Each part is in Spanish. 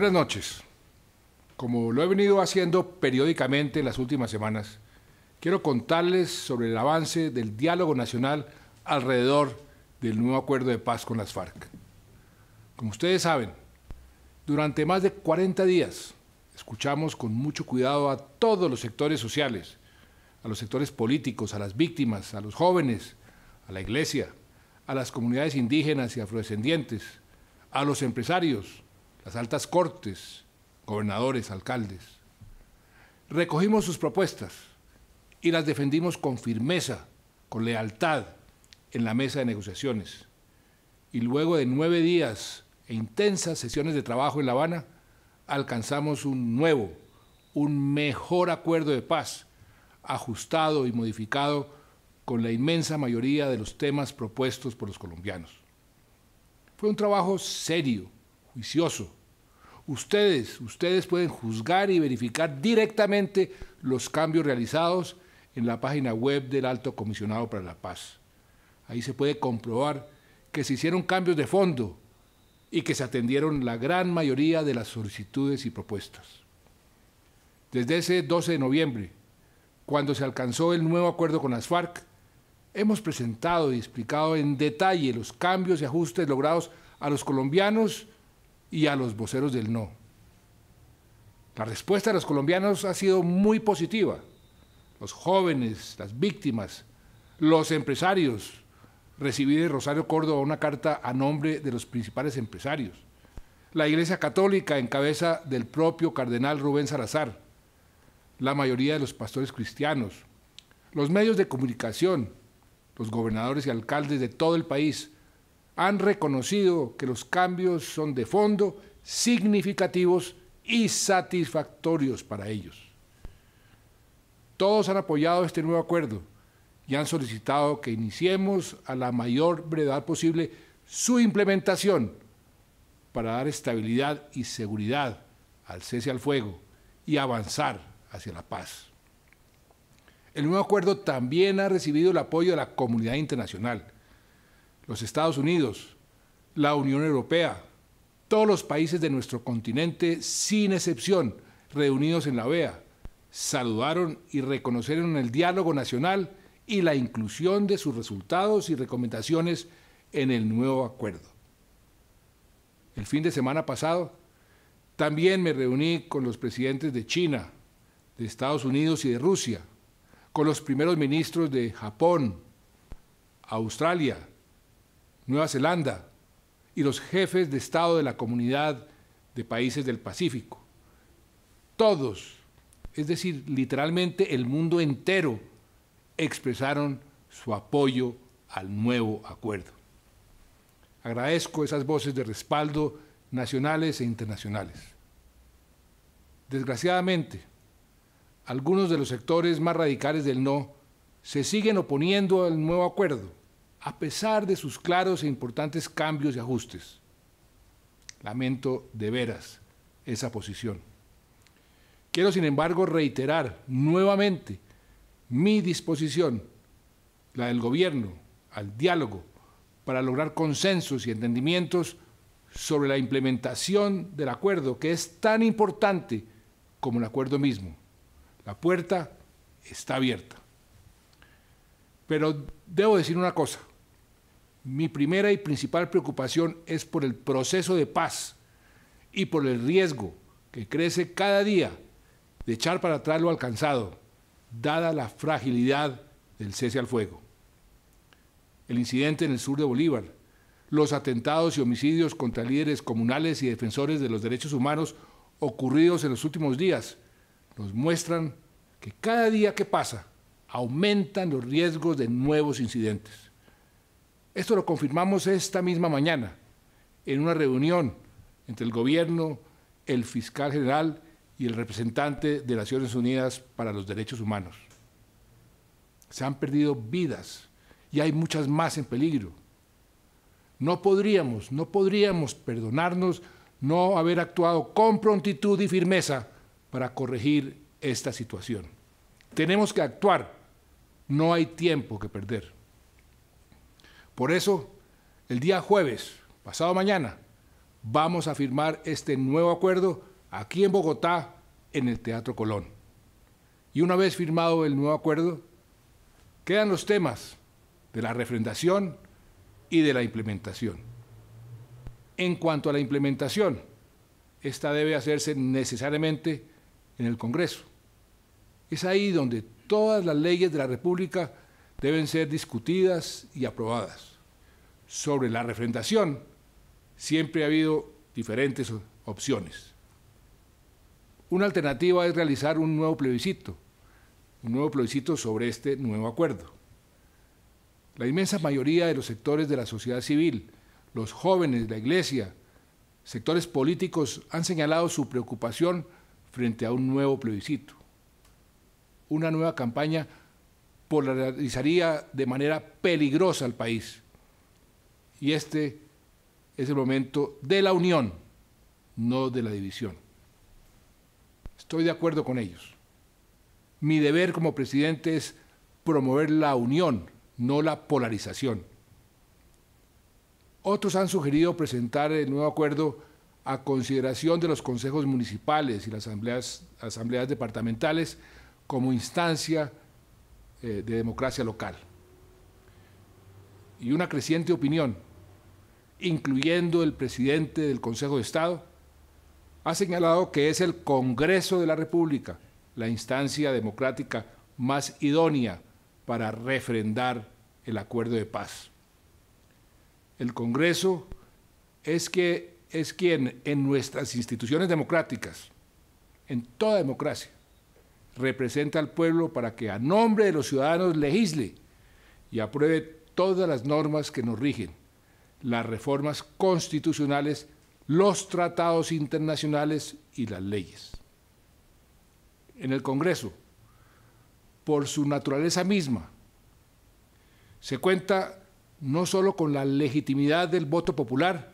Buenas noches. Como lo he venido haciendo periódicamente en las últimas semanas, quiero contarles sobre el avance del diálogo nacional alrededor del nuevo acuerdo de paz con las FARC. Como ustedes saben, durante más de 40 días escuchamos con mucho cuidado a todos los sectores sociales, a los sectores políticos, a las víctimas, a los jóvenes, a la iglesia, a las comunidades indígenas y afrodescendientes, a los empresarios, las altas cortes, gobernadores, alcaldes. Recogimos sus propuestas y las defendimos con firmeza, con lealtad en la mesa de negociaciones. Y luego de nueve días e intensas sesiones de trabajo en La Habana, alcanzamos un nuevo, un mejor acuerdo de paz, ajustado y modificado con la inmensa mayoría de los temas propuestos por los colombianos. Fue un trabajo serio, juicioso. Ustedes, ustedes pueden juzgar y verificar directamente los cambios realizados en la página web del Alto Comisionado para la Paz. Ahí se puede comprobar que se hicieron cambios de fondo y que se atendieron la gran mayoría de las solicitudes y propuestas. Desde ese 12 de noviembre, cuando se alcanzó el nuevo acuerdo con las FARC, hemos presentado y explicado en detalle los cambios y ajustes logrados a los colombianos y a los voceros del no. La respuesta de los colombianos ha sido muy positiva. Los jóvenes, las víctimas, los empresarios. Recibí de Rosario Córdoba una carta a nombre de los principales empresarios. La Iglesia Católica en cabeza del propio cardenal Rubén Salazar. La mayoría de los pastores cristianos. Los medios de comunicación, los gobernadores y alcaldes de todo el país han reconocido que los cambios son de fondo, significativos y satisfactorios para ellos. Todos han apoyado este nuevo acuerdo y han solicitado que iniciemos a la mayor brevedad posible su implementación para dar estabilidad y seguridad al cese al fuego y avanzar hacia la paz. El nuevo acuerdo también ha recibido el apoyo de la comunidad internacional, los Estados Unidos, la Unión Europea, todos los países de nuestro continente, sin excepción, reunidos en la OEA, saludaron y reconocieron el diálogo nacional y la inclusión de sus resultados y recomendaciones en el nuevo acuerdo. El fin de semana pasado también me reuní con los presidentes de China, de Estados Unidos y de Rusia, con los primeros ministros de Japón, Australia, Nueva Zelanda y los jefes de Estado de la comunidad de países del Pacífico. Todos, es decir, literalmente el mundo entero, expresaron su apoyo al nuevo acuerdo. Agradezco esas voces de respaldo nacionales e internacionales. Desgraciadamente, algunos de los sectores más radicales del no se siguen oponiendo al nuevo acuerdo, a pesar de sus claros e importantes cambios y ajustes. Lamento de veras esa posición. Quiero, sin embargo, reiterar nuevamente mi disposición, la del Gobierno, al diálogo para lograr consensos y entendimientos sobre la implementación del acuerdo, que es tan importante como el acuerdo mismo. La puerta está abierta. Pero debo decir una cosa. Mi primera y principal preocupación es por el proceso de paz y por el riesgo que crece cada día de echar para atrás lo alcanzado, dada la fragilidad del cese al fuego. El incidente en el sur de Bolívar, los atentados y homicidios contra líderes comunales y defensores de los derechos humanos ocurridos en los últimos días, nos muestran que cada día que pasa aumentan los riesgos de nuevos incidentes. Esto lo confirmamos esta misma mañana en una reunión entre el gobierno, el fiscal general y el representante de Naciones Unidas para los Derechos Humanos. Se han perdido vidas y hay muchas más en peligro. No podríamos, no podríamos perdonarnos no haber actuado con prontitud y firmeza para corregir esta situación. Tenemos que actuar, no hay tiempo que perder. Por eso, el día jueves, pasado mañana, vamos a firmar este nuevo acuerdo aquí en Bogotá, en el Teatro Colón. Y una vez firmado el nuevo acuerdo, quedan los temas de la refrendación y de la implementación. En cuanto a la implementación, esta debe hacerse necesariamente en el Congreso. Es ahí donde todas las leyes de la República deben ser discutidas y aprobadas. Sobre la refrendación, siempre ha habido diferentes opciones. Una alternativa es realizar un nuevo plebiscito, un nuevo plebiscito sobre este nuevo acuerdo. La inmensa mayoría de los sectores de la sociedad civil, los jóvenes, la iglesia, sectores políticos han señalado su preocupación frente a un nuevo plebiscito. Una nueva campaña polarizaría de manera peligrosa al país. Y este es el momento de la unión, no de la división. Estoy de acuerdo con ellos. Mi deber como presidente es promover la unión, no la polarización. Otros han sugerido presentar el nuevo acuerdo a consideración de los consejos municipales y las asambleas, departamentales como instancia eh, de democracia local. Y una creciente opinión, incluyendo el presidente del Consejo de Estado, ha señalado que es el Congreso de la República la instancia democrática más idónea para refrendar el acuerdo de paz. El Congreso es, que, es quien en nuestras instituciones democráticas, en toda democracia, representa al pueblo para que a nombre de los ciudadanos legisle y apruebe todas las normas que nos rigen, las reformas constitucionales, los tratados internacionales y las leyes. En el Congreso, por su naturaleza misma, se cuenta no solo con la legitimidad del voto popular,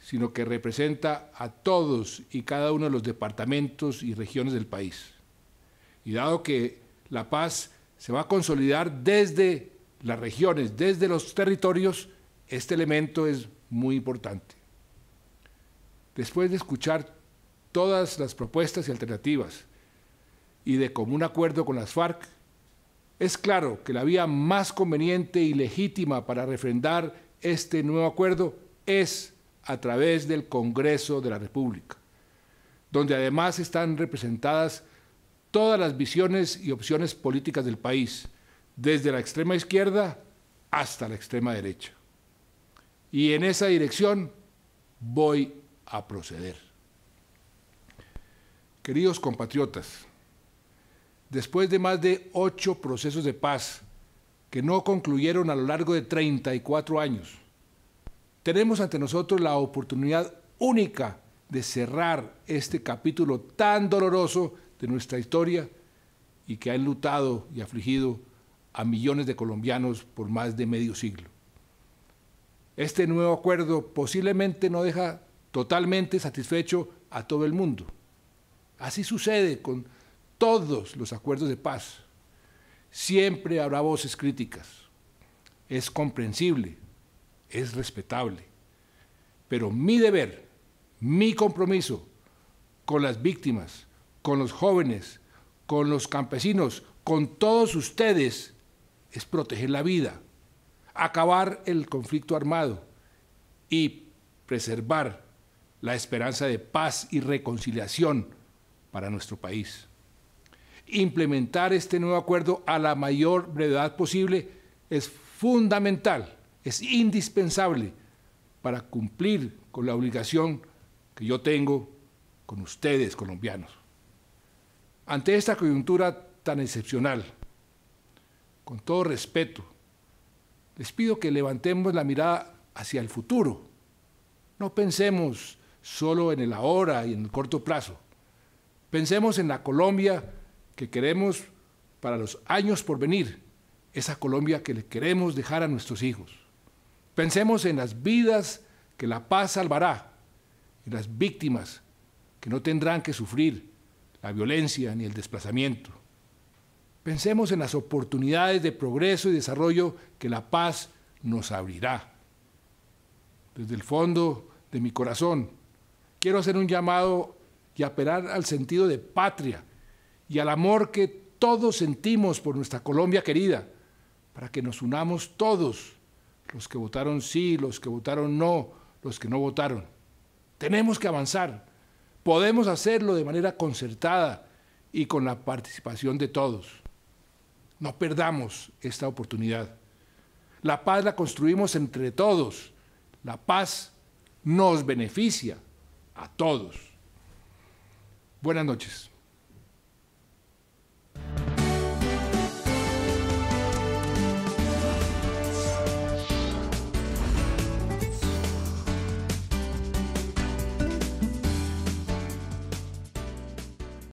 sino que representa a todos y cada uno de los departamentos y regiones del país. Y dado que la paz se va a consolidar desde las regiones, desde los territorios, este elemento es muy importante. Después de escuchar todas las propuestas y alternativas y de común acuerdo con las FARC, es claro que la vía más conveniente y legítima para refrendar este nuevo acuerdo es a través del Congreso de la República, donde además están representadas todas las visiones y opciones políticas del país, desde la extrema izquierda hasta la extrema derecha. Y en esa dirección voy a proceder. Queridos compatriotas, después de más de ocho procesos de paz que no concluyeron a lo largo de 34 años, tenemos ante nosotros la oportunidad única de cerrar este capítulo tan doloroso de nuestra historia y que ha enlutado y afligido a millones de colombianos por más de medio siglo. Este nuevo acuerdo posiblemente no deja totalmente satisfecho a todo el mundo. Así sucede con todos los acuerdos de paz. Siempre habrá voces críticas. Es comprensible, es respetable. Pero mi deber, mi compromiso con las víctimas, con los jóvenes, con los campesinos, con todos ustedes, es proteger la vida, acabar el conflicto armado y preservar la esperanza de paz y reconciliación para nuestro país implementar este nuevo acuerdo a la mayor brevedad posible es fundamental, es indispensable para cumplir con la obligación que yo tengo con ustedes, colombianos. Ante esta coyuntura tan excepcional, con todo respeto, les pido que levantemos la mirada hacia el futuro. No pensemos solo en el ahora y en el corto plazo. Pensemos en la Colombia que queremos para los años por venir, esa Colombia que le queremos dejar a nuestros hijos. Pensemos en las vidas que la paz salvará, en las víctimas que no tendrán que sufrir la violencia ni el desplazamiento. Pensemos en las oportunidades de progreso y desarrollo que la paz nos abrirá. Desde el fondo de mi corazón. Quiero hacer un llamado y apelar al sentido de patria y al amor que todos sentimos por nuestra Colombia querida, para que nos unamos todos, los que votaron sí, los que votaron no, los que no votaron. Tenemos que avanzar. Podemos hacerlo de manera concertada y con la participación de todos. No perdamos esta oportunidad. La paz la construimos entre todos. La paz nos beneficia a todos. Buenas noches.